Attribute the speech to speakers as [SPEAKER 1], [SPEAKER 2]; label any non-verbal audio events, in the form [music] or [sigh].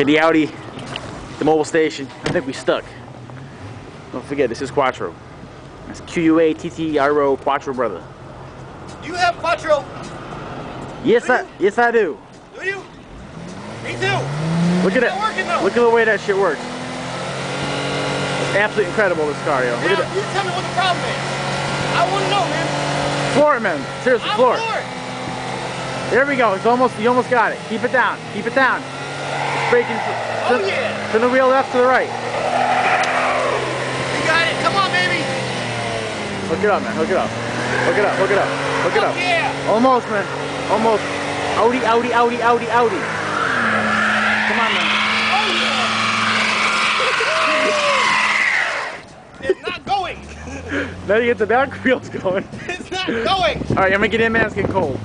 [SPEAKER 1] Okay, the Audi, the mobile station. I think we stuck. Don't forget, this is Quattro. That's Q-U-A-T-T-R-O Quattro brother.
[SPEAKER 2] Do you have Quattro?
[SPEAKER 1] Yes,
[SPEAKER 2] Do
[SPEAKER 1] I
[SPEAKER 2] you?
[SPEAKER 1] yes I do.
[SPEAKER 2] Do you? Me too.
[SPEAKER 1] Look at it. Look at the way that shit works. It's absolutely incredible, this car, yo. Look
[SPEAKER 2] Now, you tell me what the problem is. I want to know, man.
[SPEAKER 1] Floor it, man. Seriously, floor it. There we go. It's almost. You almost got it. Keep it down. Keep it down. Braking.
[SPEAKER 2] Oh,
[SPEAKER 1] turn,
[SPEAKER 2] yeah.
[SPEAKER 1] Turn the wheel left to the right.
[SPEAKER 2] You got it. Come on, baby.
[SPEAKER 1] Hook it up, man. Hook it up. Hook it up. Hook it up. Hook it
[SPEAKER 2] Oh,
[SPEAKER 1] up.
[SPEAKER 2] yeah.
[SPEAKER 1] Almost, man. Almost. Audi, Audi, Audi, Audi, Audi. Come on, man.
[SPEAKER 2] Oh, [laughs] it's not going.
[SPEAKER 1] Now you get the back wheels [laughs] going.
[SPEAKER 2] It's not going.
[SPEAKER 1] All right, I'm gonna get in, man. It's getting cold.